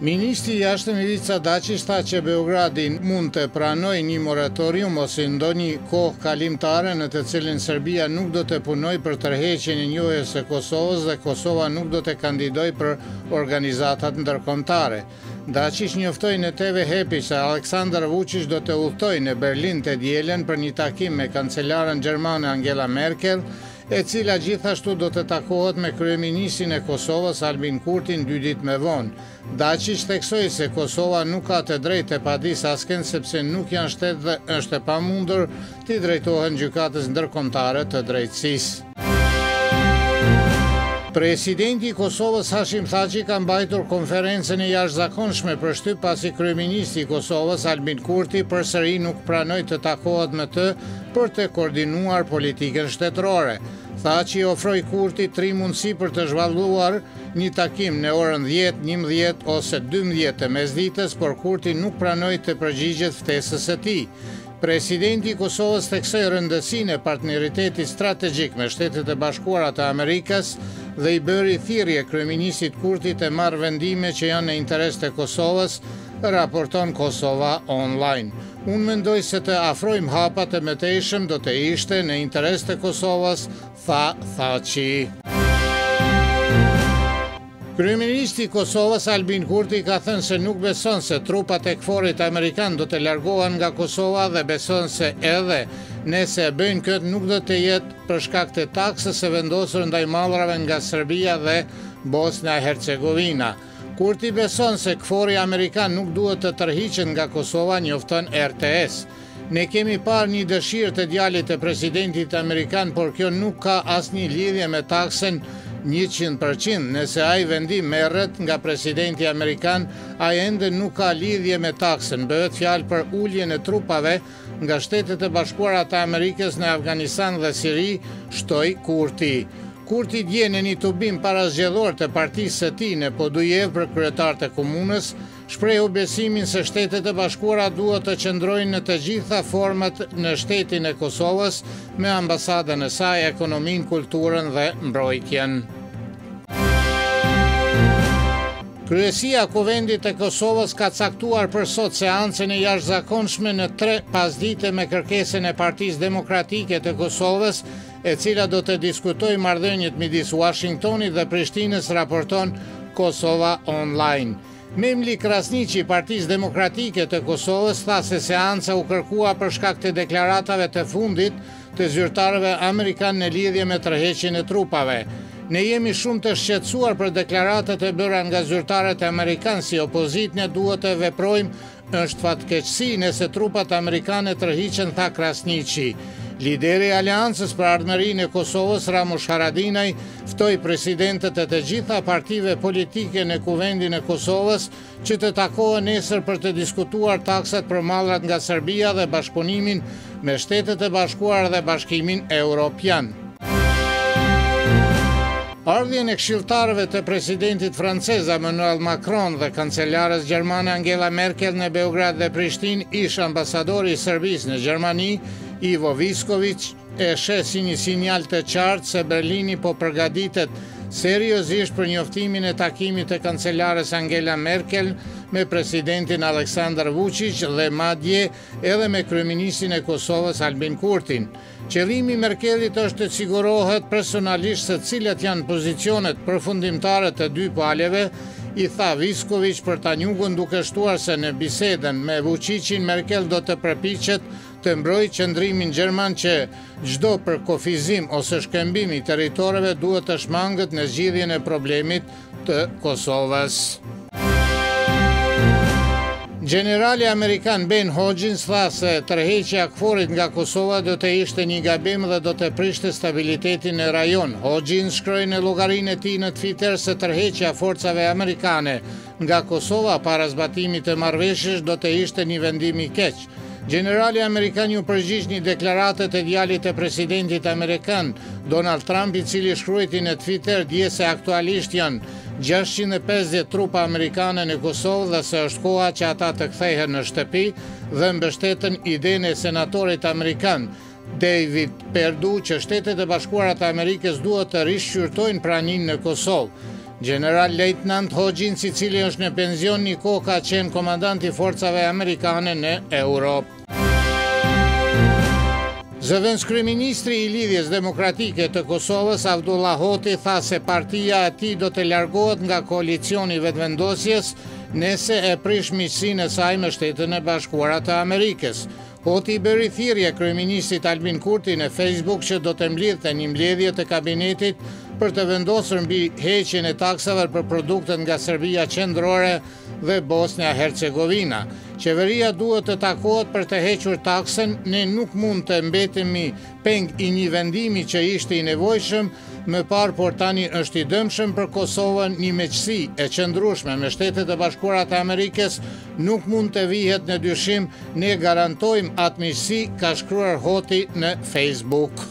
Ministri i Jashtëm Ivica Daçiç tha që Beogradi mund të pranojë një moratorium ose ndonjë kohë kalimtare në të cilin Serbia nuk do të punojë për tërheqjen e njohjes së Kosovës dhe Kosova nuk do të kandidojë për organizatat ndërkombëtare. Daçiç njoftoi në TV Happy se Aleksandar Vuçiç do të udhëtojë në Berlin të dielën për një takim me kancelaren gjermane Angela Merkel, e cila gjithashtu do të takohet me kryeministrin e Kosovës Albin Kurtin dy ditë më vonë. Daçiç theksoi se Kosova nuk ka të drejtë të padisë askënd sepse nuk janë shtet dhe është e pamundur t'i drejtohen Gjykatës Ndërkombëtare të Drejtësisë. Presidenti i Kosovës Hashim Thaçi ka mbajtur konferencën e jashtëzakonshme për shtyp pasi kryeministri i Kosovës Albin Kurti përsëri nuk pranoi të takohet me të për të koordinuar politikën shtetërore. Thaçi ofroi Kurtit tri mundësi për të zhvilluar një takim në orën 10, 11 ose 12 të mesditës, por Kurti nuk pranoi të përgjigjet ftesës së tij. Presidenti i Kosovës theksoi rëndësinë e partneritetit strategjik me Shtetet e Bashkuara të Amerikës dhe i bëri thirrje kryeministrit Kurtit të marrë vendime që janë në interes të Kosovës, raporton Kosova Online. Unë mendoj se të afrojmë hapa të mëtejshëm do të ishte në interes të Kosovës, tha Thaçi. Kryeministri i Kosovës, Albin Kurti, ka thënë se nuk beson se trupat e KFOR-it amerikan do të largohen nga Kosova dhe beson se edhe nëse e bëjnë këtë nuk do të jetë për shkak të taksës së vendosur ndaj mallrave nga Serbia dhe Bosnja e Hercegovina. Kurti beson se KFOR-i amerikan nuk duhet të tërhiqen nga Kosova, njofton RTS. Ne kemi parë një dëshirë të djalit të presidentit amerikan, por kjo nuk ka asnjë lidhje me taksën njëqind për qind. Nëse ai vendim merret nga presidenti amerikan, ai ende nuk ka lidhje me taksën. Bëhet fjalë për uljen e trupave nga Shtetet e Bashkuara të Amerikës në Afganistan dhe Siri, shtoi Kurti. Kurti dje në një tubim parazgjedhor të partisë së tij në Podujevë për kryetar të komunës, Shprehu besimin se Shtetet e Bashkuara duhet të qëndrojnë në të gjitha format në shtetin e Kosovës, me ambasadën e saj, ekonominë, kulturën dhe mbrojtjen. Kryesia e Kuvendit të Kosovës ka caktuar për sot seancën e jashtëzakonshme në tre pasdite me kërkesën e Partisë Demokratike të Kosovës, e cila do të diskutojë marrëdhëniet midis Uashingtonit dhe Prishtinës, raporton Kosova Online. Memli Krasniqi i Partisë Demokratike të Kosovës tha se seanca u kërkua për shkak të deklaratave të fundit të zyrtarëve amerikanë në lidhje me tërheqjen e trupave. Ne jemi shumë të shqetësuar për deklaratat e bëra nga zyrtarët amerikanë si opozitë ne duhet të veprojmë Është fatkeqësi nëse trupat amerikane tërhiqen, tha Krasniqi. Lideri i Aleancës për Ardhmërinë e Kosovës, Ramush Haradinaj, ftoi presidentët e të gjitha partive politike në Kuvendin e Kosovës që të takohen nesër për të diskutuar taksat për mallrat nga Serbia dhe bashkëpunimin me Shtetet e Bashkuara dhe Bashkimin Europian. Ardhjen e këshilltarëve të presidentit francez Emmanuel Macron dhe kancelares gjermane Angela Merkel në Beograd dhe Prishtinë, ish ambasadori i Serbisë në Gjermani, Ivo Viskoviq, e sheh si një sinjal të qartë se Berlini po përgatitet seriozisht për njoftimin e takimit të kancelares Angela Merkel me presidentin Aleksandar Vuçiq dhe madje edhe me kryeministrin e Kosovës Albin Kurtin. Qëllimi i Merkelit është të sigurohet personalisht se cilat janë pozicionet përfundimtare të dy palëve, i tha Viskoviq për Tanjugun duke shtuar se në bisedën me Vuçiqin Merkel do të përpiqet të mbrojë qëndrimin gjerman që çdo përkufizim ose shkëmbim i territoreve duhet të shmanget në zgjidhjen e problemit të Kosovës. Gjenerali amerikan Ben Hodgins tha se tërheqja e KFOR-it nga Kosova do të ishte një gabim dhe do të prishte stabilitetin në rajon. Hodgins shkroi në llogarinë e tij në Twitter se tërheqja e forcave amerikane nga Kosova para zbatimit të marrëveshjes do të ishte një vendim i keq. Gjenerali amerikan iu përgjigj një deklarate të djalit të presidentit amerikan, Donald Trump, i cili shkruajti në Twitter dje se aktualisht janë 650 trupa amerikane në Kosovë dhe se është koha që ata të kthehen në shtëpi dhe mbështetën idenë e senatorit amerikan David Perdu që Shtetet e Bashkuara të Amerikës duhet të rishqyrtojnë praninë në Kosovë. Gjeneral lejtnant Hodgins, i cili është në pension, një kohë ka qenë komandant i forcave amerikane në Europë. Zëvendëskryeministri i Lidhjes Demokratike të Kosovës, Avdullah Hoti, tha se partia e tij do të largohet nga koalicioni i Vetëvendosjes nëse e prish miqësinë e saj me Shtetet e Bashkuara të Amerikës. Hoti i bëri thirrje kryeministrit Albin Kurti në Facebook që do të mblidhte një mbledhje të kabinetit për të vendosur mbi heqjen e taksave për produktet nga Serbia Qendrore dhe Bosnja-Hercegovina. Qeveria duhet të takohet për të hequr taksën, ne nuk mund të mbetemi peng i një vendimi që ishte i nevojshëm Më parë, por tani është i dëmshëm për Kosovën, një miqësi e qëndrueshme me Shtetet e Bashkuara të Amerikës nuk mund të vihet në dyshim, ne garantojmë atë miqësi, ka shkruar Hoti në Facebook.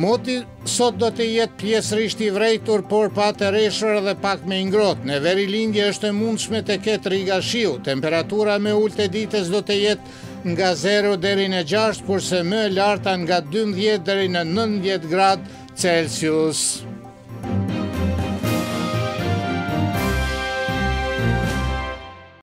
Moti sot do të jetë pjesërisht i vrenjtur, por pa të reshur dhe pak më i ngrohtë. Në verilindje është e mundshme të ketë riga shiu. Temperatura më e ulët e ditës do të jetë nga zero deri në gjashtë, kurse më e larta nga dymbëdhjetë deri në nëntëmbëdhjetë gradë Celsius.